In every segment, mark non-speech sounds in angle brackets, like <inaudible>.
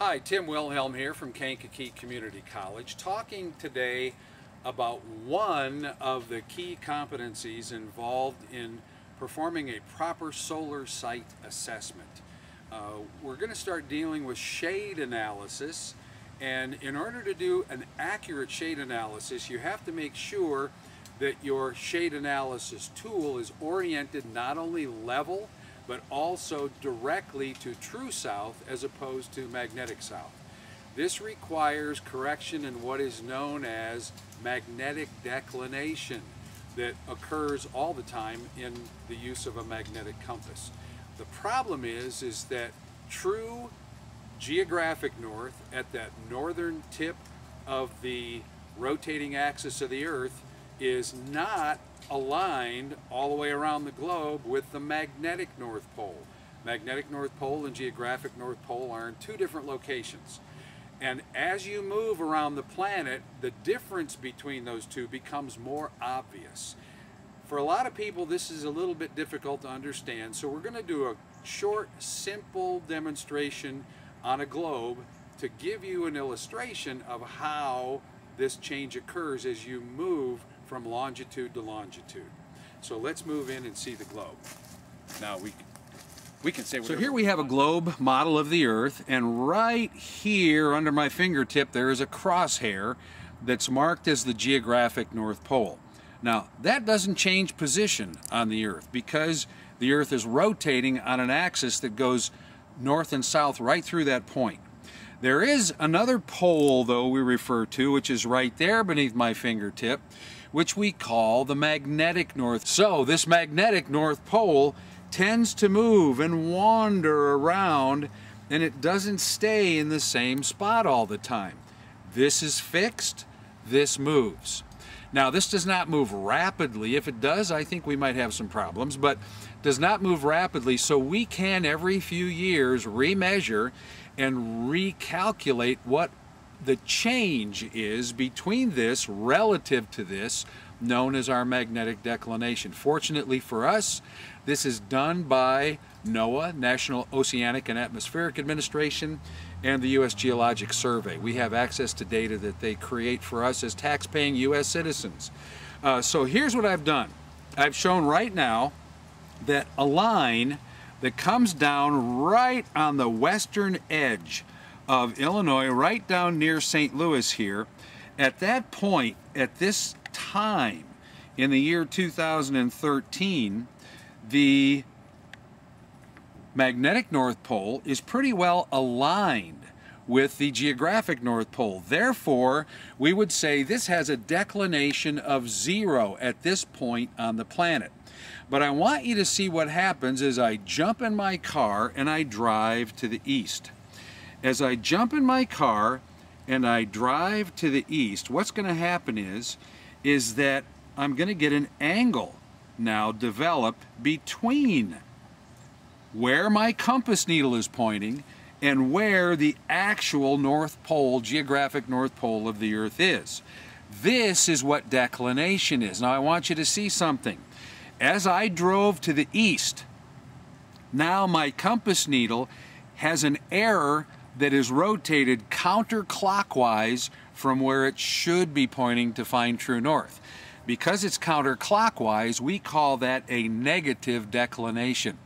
Hi, Tim Wilhelm here from Kankakee Community College, talking today about one of the key competencies involved in performing a proper solar site assessment. Uh, we're going to start dealing with shade analysis and in order to do an accurate shade analysis you have to make sure that your shade analysis tool is oriented not only level but also directly to true south as opposed to magnetic south. This requires correction in what is known as magnetic declination that occurs all the time in the use of a magnetic compass. The problem is, is that true geographic north at that northern tip of the rotating axis of the earth is not aligned all the way around the globe with the magnetic North Pole. Magnetic North Pole and geographic North Pole are in two different locations. And as you move around the planet, the difference between those two becomes more obvious. For a lot of people, this is a little bit difficult to understand, so we're going to do a short, simple demonstration on a globe to give you an illustration of how this change occurs as you move from longitude to longitude. So let's move in and see the globe. Now we we can say So here we have a globe model of the Earth, and right here under my fingertip there is a crosshair that's marked as the geographic North Pole. Now that doesn't change position on the Earth because the Earth is rotating on an axis that goes north and south right through that point. There is another pole, though, we refer to, which is right there beneath my fingertip, which we call the magnetic north. So this magnetic north pole tends to move and wander around and it doesn't stay in the same spot all the time. This is fixed, this moves. Now this does not move rapidly. If it does, I think we might have some problems, but does not move rapidly so we can every few years remeasure and recalculate what the change is between this relative to this known as our magnetic declination. Fortunately for us, this is done by NOAA, National Oceanic and Atmospheric Administration, and the U.S. Geologic Survey. We have access to data that they create for us as tax-paying U.S. citizens. Uh, so here's what I've done. I've shown right now that a line that comes down right on the western edge of Illinois, right down near St. Louis here. At that point, at this time, in the year 2013, the magnetic North Pole is pretty well aligned with the geographic North Pole. Therefore, we would say this has a declination of zero at this point on the planet. But I want you to see what happens as I jump in my car and I drive to the east. As I jump in my car and I drive to the east, what's going to happen is, is that I'm going to get an angle now develop between where my compass needle is pointing and where the actual North Pole, geographic North Pole of the Earth is. This is what declination is. Now I want you to see something. As I drove to the east, now my compass needle has an error that is rotated counterclockwise from where it should be pointing to find true north. Because it's counterclockwise, we call that a negative declination.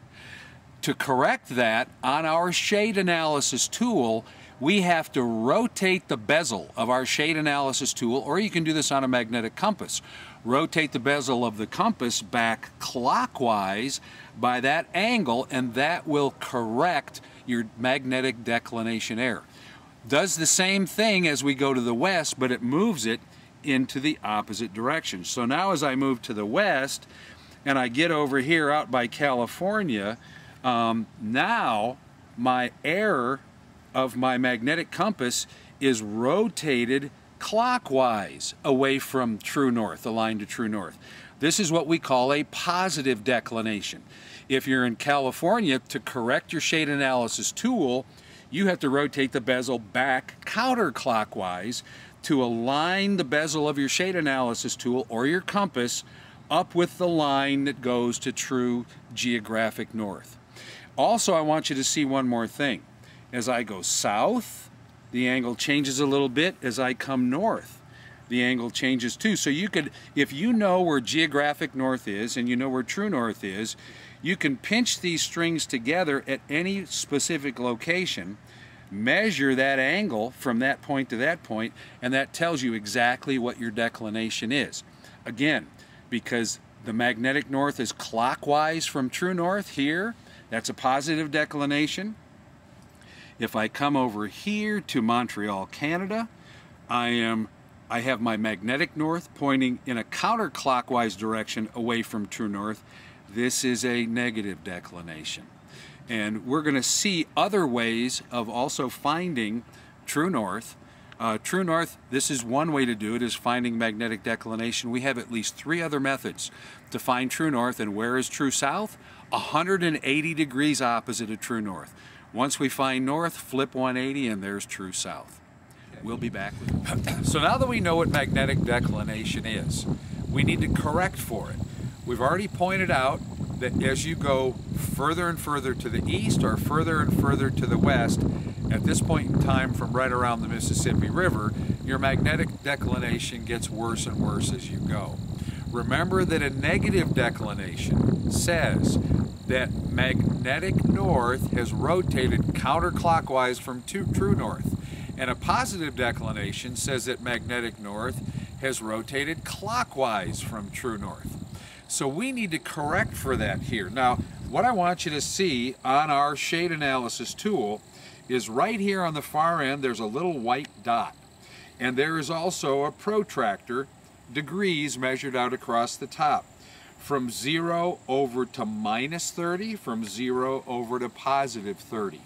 To correct that, on our shade analysis tool, we have to rotate the bezel of our shade analysis tool, or you can do this on a magnetic compass. Rotate the bezel of the compass back clockwise by that angle, and that will correct your magnetic declination error. Does the same thing as we go to the west, but it moves it into the opposite direction. So now as I move to the west, and I get over here out by California, um, now my error of my magnetic compass is rotated clockwise away from true north, aligned to true north. This is what we call a positive declination. If you're in California, to correct your shade analysis tool, you have to rotate the bezel back counterclockwise to align the bezel of your shade analysis tool or your compass up with the line that goes to true geographic north. Also, I want you to see one more thing As I go south, the angle changes a little bit. As I come north, the angle changes too. So you could, if you know where geographic north is and you know where true north is, you can pinch these strings together at any specific location, measure that angle from that point to that point, and that tells you exactly what your declination is. Again, because the magnetic north is clockwise from true north here, that's a positive declination. If I come over here to Montreal, Canada, I am I have my magnetic north pointing in a counterclockwise direction away from true north. This is a negative declination. And we're going to see other ways of also finding true north. Uh, true north, this is one way to do it, is finding magnetic declination. We have at least three other methods to find true north. And where is true south? 180 degrees opposite of true north. Once we find north, flip 180 and there's true south. We'll be back with you. <coughs> So now that we know what magnetic declination is, we need to correct for it. We've already pointed out that as you go further and further to the east or further and further to the west, at this point in time from right around the Mississippi River, your magnetic declination gets worse and worse as you go. Remember that a negative declination says that magnetic north has rotated counterclockwise from true north. And a positive declination says that magnetic north has rotated clockwise from true north. So we need to correct for that here. Now, what I want you to see on our shade analysis tool is right here on the far end, there's a little white dot. And there is also a protractor, degrees measured out across the top. From zero over to minus 30, from zero over to positive 30.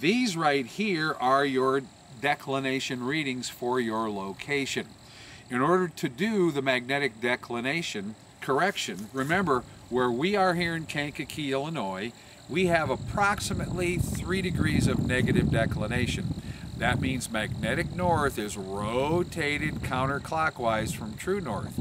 These right here are your declination readings for your location. In order to do the magnetic declination correction, remember where we are here in Kankakee, Illinois, we have approximately three degrees of negative declination. That means magnetic north is rotated counterclockwise from true north.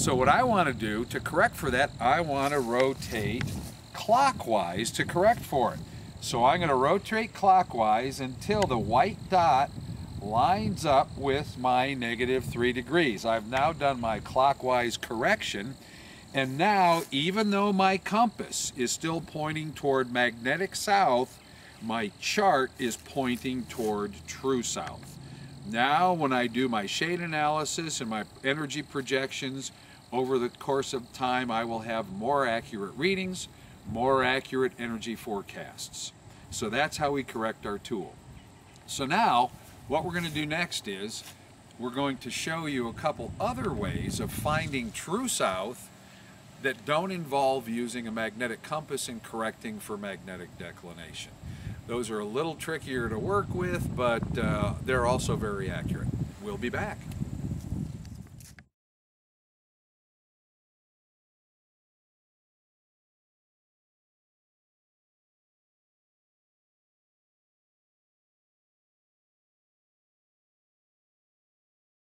So what I want to do to correct for that, I want to rotate clockwise to correct for it. So I'm going to rotate clockwise until the white dot lines up with my negative 3 degrees. I've now done my clockwise correction and now even though my compass is still pointing toward magnetic south, my chart is pointing toward true south. Now when I do my shade analysis and my energy projections over the course of time I will have more accurate readings more accurate energy forecasts. So that's how we correct our tool. So now, what we're going to do next is, we're going to show you a couple other ways of finding true south that don't involve using a magnetic compass and correcting for magnetic declination. Those are a little trickier to work with, but uh, they're also very accurate. We'll be back.